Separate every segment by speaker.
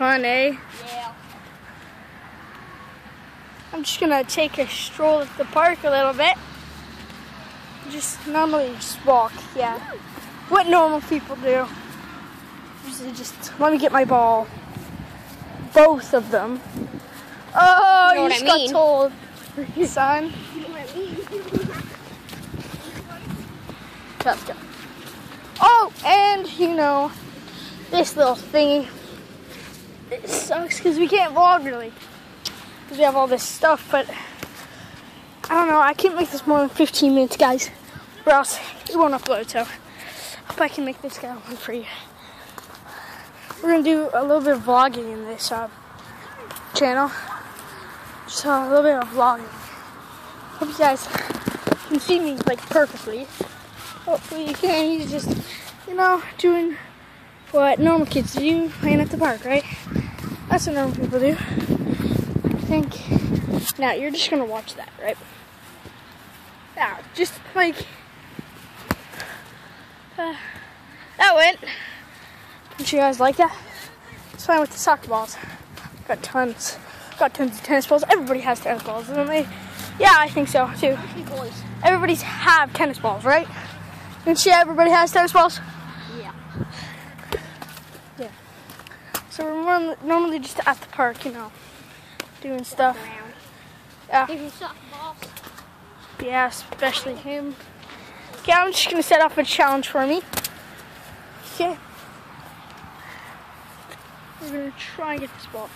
Speaker 1: fun, eh?
Speaker 2: Yeah.
Speaker 1: I'm just gonna take a stroll at the park a little bit. Just normally just walk, yeah. What normal people do. Usually just let me get my ball. Both of them. Oh,
Speaker 2: You know
Speaker 1: you
Speaker 2: what I
Speaker 1: just got told, son. Let's go. Oh, and you know, this little thingy. It sucks because we can't vlog really. Because we have all this stuff, but I don't know. I can't make this more than 15 minutes, guys. Or else it won't upload. So, hope I can make this go one for you. We're gonna do a little bit of vlogging in this uh, channel. Just uh, a little bit of vlogging. Hope you guys can see me like perfectly. Hopefully you can. He's just, you know, doing what normal kids do, playing at the park, right? That's what normal people do. I think. Now you're just gonna watch that, right? Yeah, just like uh, that went. Don't you guys like that? It's fine with the soccer balls. Got tons. Got tons of tennis balls. Everybody has tennis balls, don't they? Yeah, I think so too. Everybody's have tennis balls, right? And yeah, everybody has tennis balls.
Speaker 2: Yeah.
Speaker 1: So we're norm- normally just at the park, you know, doing stuff. Yeah, yeah, especially him. Okay, I'm just gonna set off a challenge for me. Okay. We're gonna try and get this ball.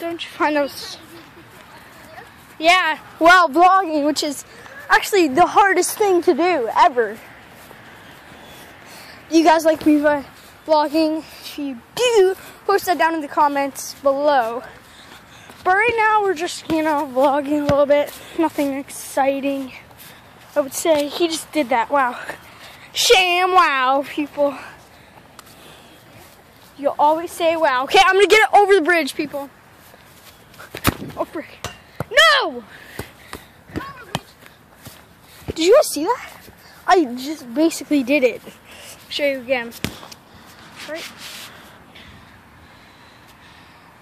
Speaker 1: Don't you find those? Yeah, well, vlogging, which is actually the hardest thing to do ever. You guys like me vlogging? If you do, post that down in the comments below. But right now, we're just, you know, vlogging a little bit. Nothing exciting. I would say he just did that. Wow. Sham wow, people. You always say wow. Okay, I'm gonna get it over the bridge, people. Oh, frick. No! Did you guys see that? I just basically did it. Show you again. Right?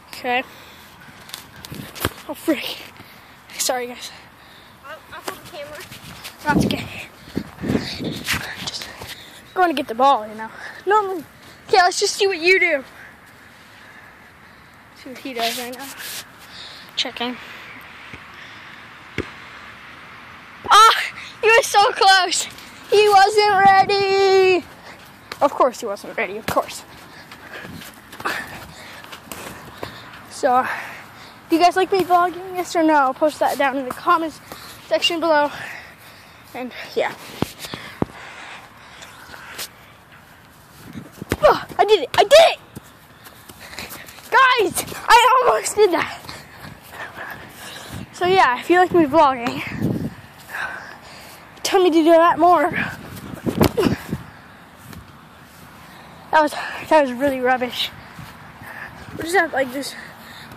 Speaker 1: Okay. Oh, frick. Sorry, guys.
Speaker 2: I'll, I'll hold the camera.
Speaker 1: That's okay. Just going to get the ball, you know. Normally, okay, let's just see what you do. See what he does right now. Checking. Ah, he was so close. He wasn't ready. Of course, he wasn't ready. Of course. So, do you guys like me vlogging? Yes or no? I'll Post that down in the comments section below. And yeah. Oh, I did it! I did it! Guys, I almost did that. So yeah, if you like me vlogging, tell me to do that more. That was that was really rubbish. We're just at like this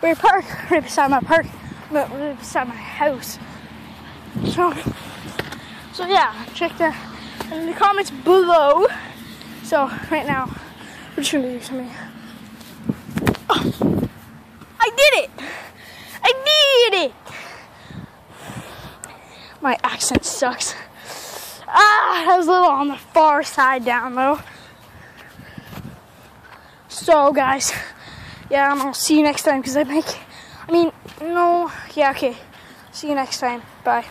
Speaker 1: weird park right beside my park, but right beside my house. So so yeah, check that in the comments below. So right now, we're just gonna do something. Oh, I did it! I did it! My accent sucks. Ah, that was a little on the far side down though. So guys, yeah, I'm gonna see you next time because I make. I mean, no, yeah, okay. See you next time. Bye.